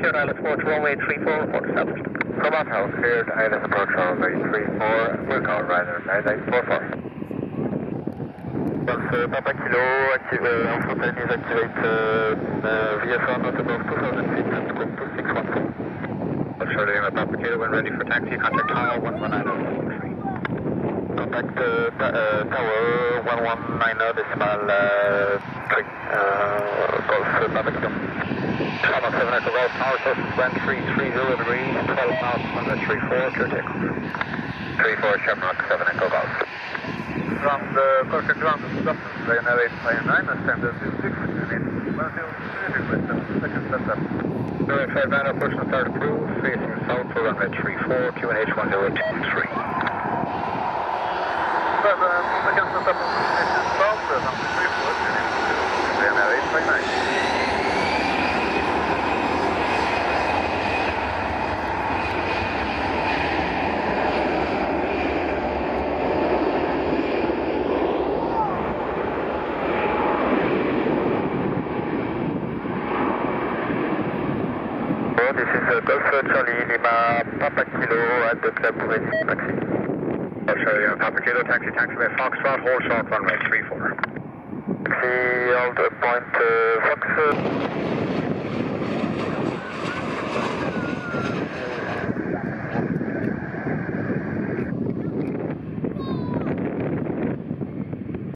cleared ILS approach runway 34, report established. Command House cleared ILS approach runway 34, we'll call Ryder 9944. Golf Papa Kilo, active, uh, Alpha is activate uh, uh, VFR not above 2000 feet and scope 2614. Golf Charlie Lima Papa Kilo, when ready for taxi, contact tower 119 Contact uh, ta uh, tower 119 decimal uh, 3, uh, Golf Papa Kilo. Thomas 7 Echo Golf, power source wind 330 degrees, 12 knots, 134, clear takeoff. 34 Shamrock 7 Echo Golf. From the Corker ground substance, Ryanair 859, standard 06, unit 10, second setup. Norway 5 Banner, push and start approved, facing south for runway 34, QNH 1023. Seven, second setup, destination south, runway 34, unit Ryanair 859. Oh, this is uh, Golf Charlie Lima Papa Kilo at the club ready taxi. Charlie Lima Papa Kilo, taxi, taxi by Foxtrot, hold short runway 34. Taxi, hold uh, point uh, Fox.